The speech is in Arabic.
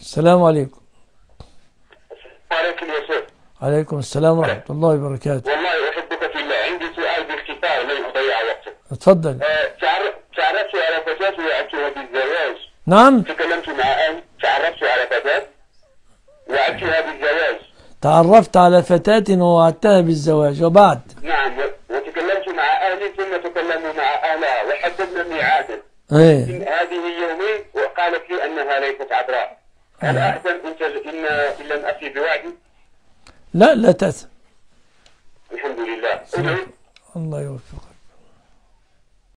السلام عليكم. عليكم يا شيخ. عليكم السلام ورحمة الله وبركاته. والله أحبك في الله. عندي سؤال باختصار لن أضيع وقتك اتفضل. آه، تعر- تعرفت على فتاة وعدتها بالزواج نعم. تكلمت مع أهل تعرفت على فتاة وعدتها بالزواج تعرفت على فتاة ووعدتها بالزواج. وبعد. نعم. وتكلمت مع أهلي ثم تكلموا مع أهلها. وحددنا ميعادا إيه. هذه يومين وقالت لي أنها ليست عذراء. هل آه. أحسن إن تج- إن إن لم أفي بوعدي لا لا تأثم. الحمد لله. الله يوفقك.